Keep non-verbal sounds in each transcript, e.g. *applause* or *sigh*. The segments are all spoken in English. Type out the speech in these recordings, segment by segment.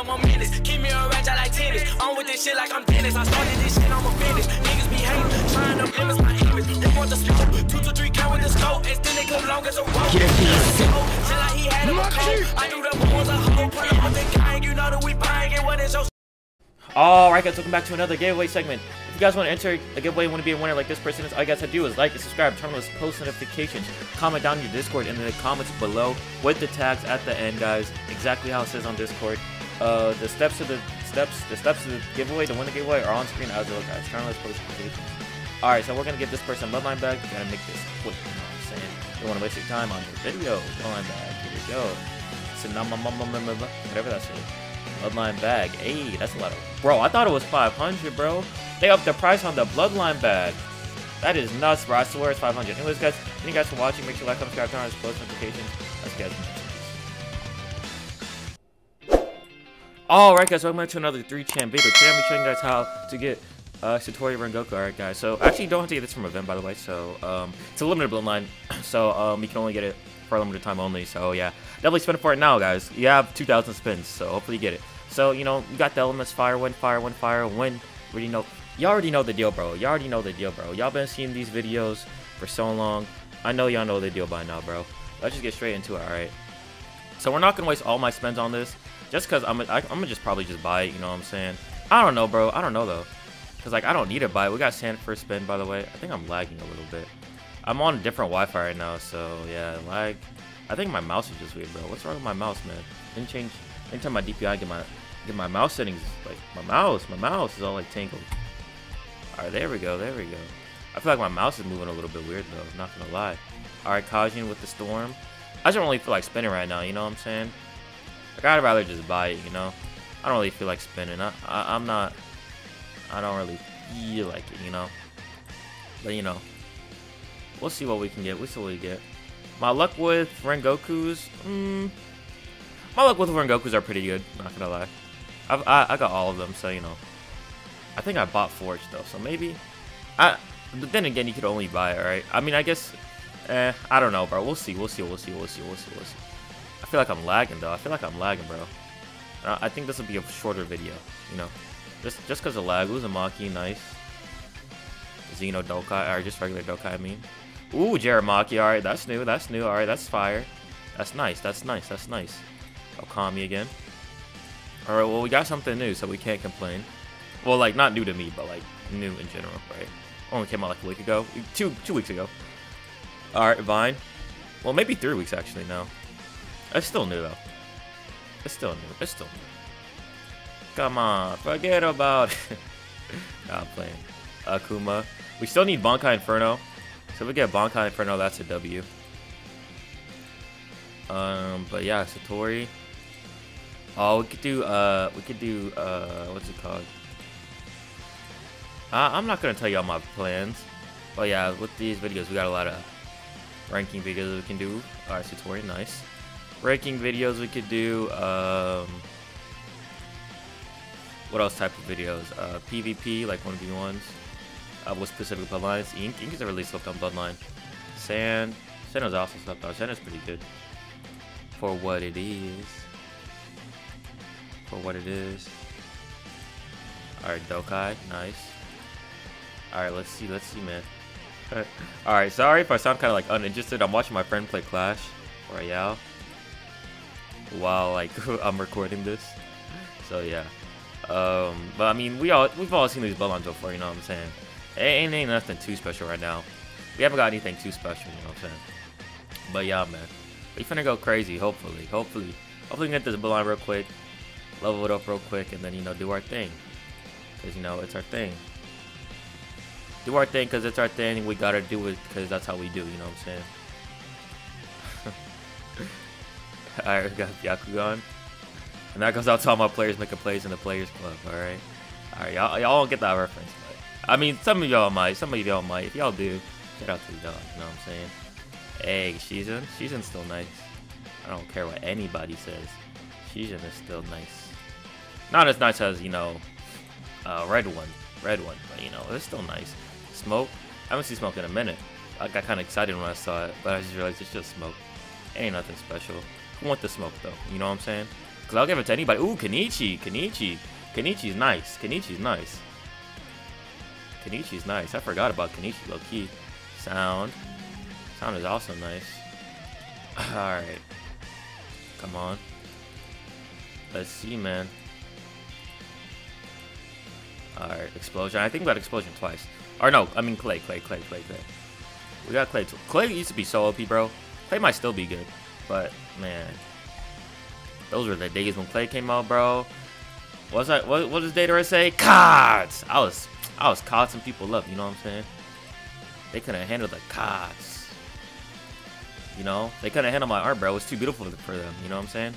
am a menace. Keep me a range, I like tennis. On with this shit like I'm Dennis. I started this shit, I'm a finish. Niggas be hating, trying to blemish my image. They want the smoke, two to three count with the scope. And still they come long as a rope. Get oh, Shit like he had him a coat. I knew the one was a hoe. Pull up with the gang, you know that we buying it. What is your Alright guys, welcome back to another giveaway segment. If you guys want to enter a giveaway and want to be a winner like this person is, all you guys have to do is like and subscribe, turn on those post notifications, comment down your Discord in the comments below with the tags at the end, guys. Exactly how it says on Discord. Uh, the steps of the steps, the steps of the giveaway, the win the giveaway are on screen as well, guys. Turn on those post notifications. Alright, so we're gonna give this person a bloodline bag. Gotta make this quick, you know what I'm saying? Wanna waste your time on your video. Bloodline bag. Here we go. So, whatever that says. Bloodline bag. Hey, that's a lot of... Bro, I thought it was 500, bro. They upped the price on the Bloodline bag. That is nuts, bro. I swear it's 500. Anyways, guys, thank you guys for watching. Make sure you like, subscribe, turn on those post notifications. Let's get Alright, guys, welcome back to another 3Champ video. Today I'm be showing you guys how to get uh, Satori Rengoku. Alright, guys. So, actually, you don't have to get this from event, by the way. So, um, it's a limited bloodline. *clears throat* So, um, you can only get it for a limited time only. So, yeah. Definitely spend for it now, guys. You have 2,000 spins, so hopefully you get it. So, you know, you got the elements fire, wind, fire, wind, fire, wind. Already know. Y'all already know the deal, bro. Y'all already know the deal, bro. Y'all been seeing these videos for so long. I know y'all know the deal by now, bro. Let's just get straight into it, alright? So, we're not going to waste all my spends on this. Just because I'm, going to just probably just buy it, you know what I'm saying? I don't know, bro. I don't know, though. Because, like, I don't need to buy it. We got sand first spin, by the way. I think I'm lagging a little bit. I'm on a different Wi-Fi right now, so, yeah, lag. I think my mouse is just weird, bro. What's wrong with my mouse, man? Didn't change. Anytime my DPI get my get my mouse settings, like, my mouse, my mouse is all, like, tangled. Alright, there we go, there we go. I feel like my mouse is moving a little bit weird, though. Not gonna lie. Alright, Kajin with the Storm. I just don't really feel like spinning right now, you know what I'm saying? Like, I'd rather just buy it, you know? I don't really feel like spinning. I, I, I'm not... I don't really feel like it, you know? But, you know, we'll see what we can get. We'll see what we get. My luck with Rengoku's, mm, my luck with Rengoku's are pretty good. Not gonna lie, I've, I I got all of them, so you know. I think I bought Forge though, so maybe. I. But then again, you could only buy it, right? I mean, I guess. Eh, I don't know, bro. We'll see. We'll see. We'll see. We'll see. We'll see. We'll see. I feel like I'm lagging though. I feel like I'm lagging, bro. I think this will be a shorter video, you know. Just just because of lag. Uzumaki, nice. Xeno Dokai, or just regular Dokai, I mean. Ooh, Jeremaki, alright, that's new, that's new, alright, that's fire. That's nice, that's nice, that's nice. Okami again. Alright, well, we got something new, so we can't complain. Well, like, not new to me, but, like, new in general, right? Only came out, like, a week ago. Two two weeks ago. Alright, Vine. Well, maybe three weeks, actually, now. It's still new, though. It's still new. It's still new. Come on, forget about it. *laughs* nah, I'm playing. Akuma. We still need Bankai Inferno. So if we get Bankai Inferno, that's a W. Um, but yeah, Satori. Oh, we could do, uh, we could do, uh, what's it called? Uh, I'm not gonna tell y'all my plans. But yeah, with these videos, we got a lot of ranking videos we can do. Alright, Satori, nice. Ranking videos we could do, um, what else type of videos? Uh, PvP, like 1v1s uh, with specific bloodlines. Ink, Ink is a really slept on bloodline. Sand, Sand is also slept on. Sand is pretty good for what it is. For what it is. Alright, Dokai, nice. Alright, let's see, let's see, man. *laughs* Alright, sorry if I sound kind of like uninterested. I'm watching my friend play Clash Royale while like *laughs* I'm recording this. So yeah. Um, but I mean, we all we've all seen these bloodlines before, you know what I'm saying? It ain't, ain't nothing too special right now. We haven't got anything too special, you know what I'm saying? But yeah, man. We finna go crazy, hopefully. Hopefully. Hopefully we get this bloodline real quick. Level it up real quick and then, you know, do our thing. Because, you know, it's our thing. Do our thing because it's our thing. We gotta do it because that's how we do, you know what I'm saying? *laughs* We got Byakugan. And that goes out to all my players making plays in the Players Club, alright? Alright, y'all y'all don't get that reference. but I mean, some of y'all might. Some of y'all might. If y'all do, shout out to y'all. You know what I'm saying? Hey, Shizun. Shizun's still nice. I don't care what anybody says. Shizun is still nice. Not as nice as, you know, uh, Red One. Red One. But, you know, it's still nice. Smoke. I haven't seen Smoke in a minute. I got kind of excited when I saw it, but I just realized it's just Smoke. Ain't nothing special. Want the Smoke, though. You know what I'm saying? Because I'll give it to anybody. Ooh, Kenichi. Kenichi. Kenichi's nice. Kenichi's nice. Kenichi's nice. I forgot about Kenichi, low key. Sound. Sound is also nice. *laughs* Alright. Come on. Let's see, man. Alright, Explosion. I think about Explosion twice. Or no, I mean Clay, Clay, Clay, Clay, Clay. We got Clay too. Clay used to be so OP, bro. Clay might still be good. But, man. Those were the days when Clay came out, bro. What's that? What, does Data say? Cards! I was I was some people up, you know what I'm saying? They couldn't handle the cards. You know? They couldn't handle my art, bro. It was too beautiful for them, you know what I'm saying?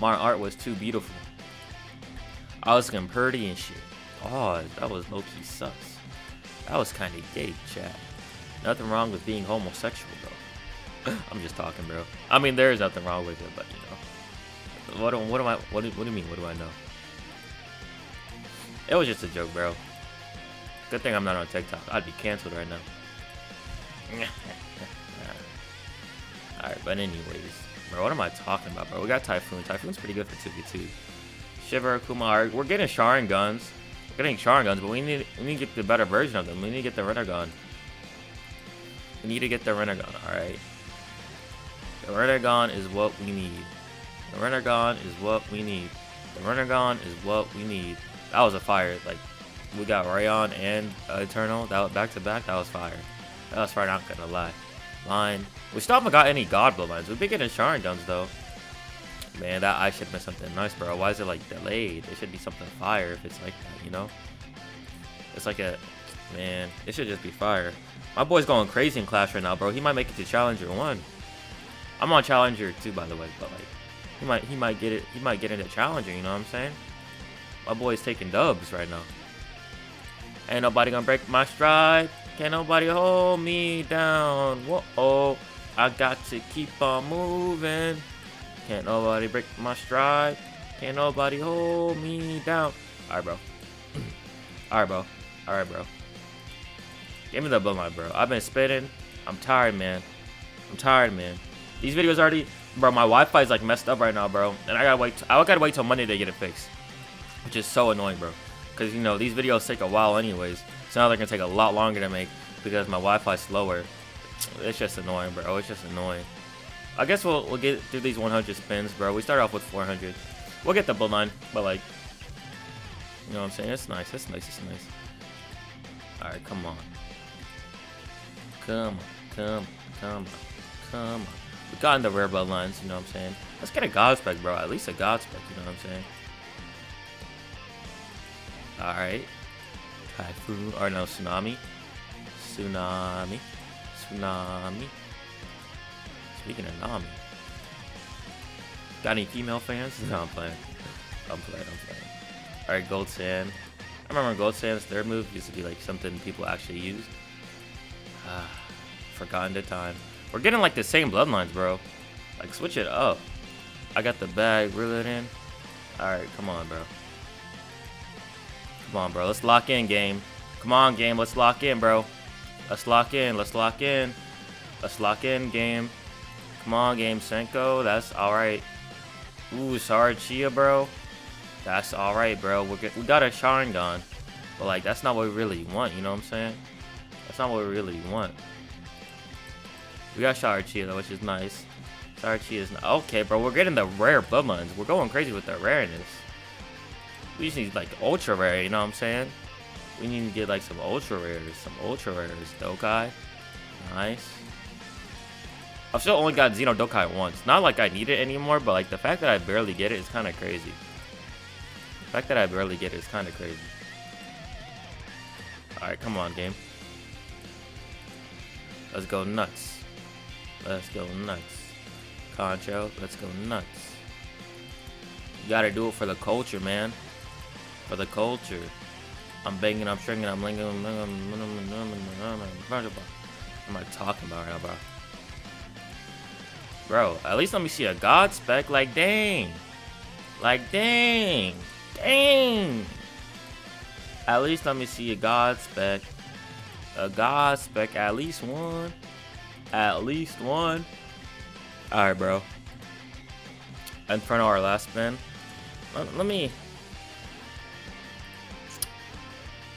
My art was too beautiful. I was looking pretty and shit. Oh, that was low-key sus. That was kind of gay, chat. Nothing wrong with being homosexual, though. *laughs* I'm just talking, bro. I mean, there is nothing wrong with it, but, you know. What, what am I, what do, what do you mean, what do I know? It was just a joke, bro. Good thing I'm not on TikTok. I'd be canceled right now. *laughs* Alright, but anyways. Bro, what am I talking about, bro? We got Typhoon. Typhoon's pretty good for 2v2. Shiver, Kumar. We're getting Sharingans. We're getting Sharingans, but we need we need to get the better version of them. We need to get the Rinnegan. We need to get the Rinnegan, alright? The Rinnegan is what we need. The Rinnegan is what we need. The Rinnegan is what we need. That was a fire. Like, we got Rayon and Eternal. That was back to back. That was fire. That was fire. Not gonna lie. Line. We still haven't got any God bloodlines. We've been getting Sharingans though. Man, that I should have been something nice, bro. Why is it like delayed? It should be something fire if it's like that, you know? It's like a man. It should just be fire. My boy's going crazy in Clash right now, bro. He might make it to Challenger one. I'm on Challenger too, by the way, but like he might he might get it. He might get into Challenger. You know what I'm saying? My boy's taking dubs right now. Ain't nobody gonna break my stride. Can't nobody hold me down. Whoa, -oh. I got to keep on moving. Can't nobody break my stride. Can't nobody hold me down. Alright, bro. *clears throat* Alright, bro. Alright, bro. Give me the bloodline, bro. I've been spitting. I'm tired, man. I'm tired, man. These videos already... Bro, my Wi-Fi is, like, messed up right now, bro. And I gotta wait... I gotta wait till Monday to get it fixed. Which is so annoying, bro. Because, you know, these videos take a while anyways. So now they're to take a lot longer to make because my Wi-Fi's slower. It's just annoying, bro. It's just annoying. I guess we'll, we'll get through these 100 spins, bro. We start off with 400. We'll get the bloodline, but, like, you know what I'm saying? It's nice. It's nice. It's nice. Alright, come on. Come on. Come on. Come on. Come on. We got in the rare bloodlines, you know what I'm saying? Let's get a God spec, bro. At least a God spec, you know what I'm saying? Alright. Typhoon, or no, Tsunami. Tsunami. Tsunami. Speaking of Nami. Got any female fans? *laughs* No, I'm playing. I'm playing, I'm playing. Alright, Gold Sand. I remember Gold Sand's third move used to be like something people actually used. Ah, forgotten the time. We're getting like the same bloodlines, bro. Like, switch it up. I got the bag, reel it in. Alright, come on, bro. Come on, bro. Let's lock in, game. Come on, game. Let's lock in, bro. Let's lock in. Let's lock in. Let's lock in, game. Come on, game. Senko. That's alright. Ooh, sorry, Chia, bro. That's alright, bro. We're we got a Sharingan. But, like, that's not what we really want. You know what I'm saying? That's not what we really want. We got Chia, though, which is nice. Chia is... Okay, bro. We're getting the rare bloodlines. We're going crazy with the rareness. We just need like ultra rare, you know what I'm saying? We need to get like some ultra rares, some ultra rares. Dokai, nice. I've still only got Xeno Dokai once. Not like I need it anymore, but like the fact that I barely get it is kind of crazy. The fact that I barely get it is kind of crazy. Alright, come on, game. Let's go nuts. Let's go nuts. Concho, let's go nuts. You gotta do it for the culture, man for the culture. I'm banging, I'm stringing, I'm linking, I'm am I talking about right now, bro? Bro, at least let me see a God spec. Like, dang. Like, dang. Dang. At least let me see a God spec. A God spec. At least one. At least one. Alright, bro. In front of our last spin. Let, let me...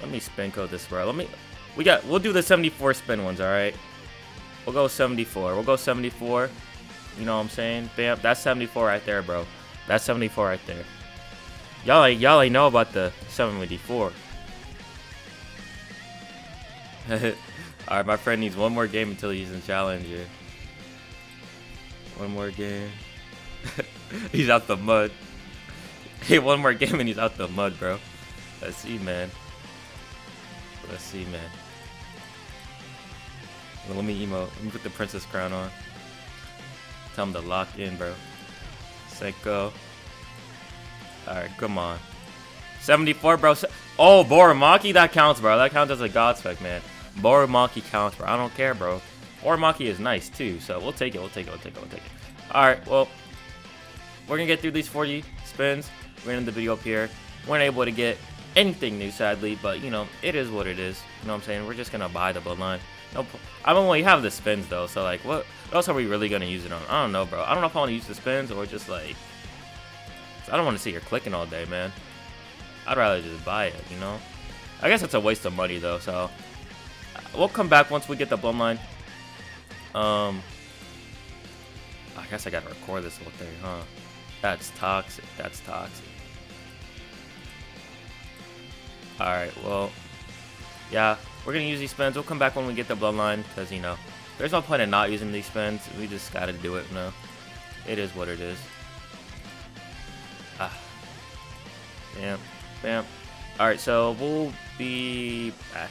Let me spin code this, bro. Let me... We got... We'll do the 74 spin ones, alright? We'll go 74. We'll go 74. You know what I'm saying? Bam. That's 74 right there, bro. That's 74 right there. Y'all y'all ain't know about the 74. *laughs* Alright, my friend needs one more game until he's in Challenger. One more game. *laughs* he's out the mud. *laughs* Hey, one more game and he's out the mud, bro. Let's see, man. Let's see, man. Well, let me emote. Let me put the princess crown on. Tell him to lock in, bro. Senko. Alright, come on. 74, bro. Oh, Borumaki? That counts, bro. That counts as a god spec, man. Borumaki counts, bro. I don't care, bro. Borumaki is nice, too. So we'll take it. We'll take it. We'll take it. We'll take it. Alright, well. We're going to get through these 40 spins. We're going to end the video up here. We're not able to get anything new, sadly. But, you know, it is what it is. You know what I'm saying? We're just going to buy the bloodline. No, I don't really have the spins, though. So, like, what, what else are we really going to use it on? I don't know, bro. I don't know if I want to use the spins or just, like... I don't want to see her clicking all day, man. I'd rather just buy it, you know? I guess it's a waste of money, though, so... We'll come back once we get the bloodline. Um... I guess I gotta record this whole thing, huh? That's toxic. That's toxic. Alright, well... Yeah, we're gonna use these spins. We'll come back when we get the bloodline, because, you know... There's no point in not using these spins. We just gotta do it, you know? It is what it is. Ah. Bam. Bam. Alright, so we'll be back.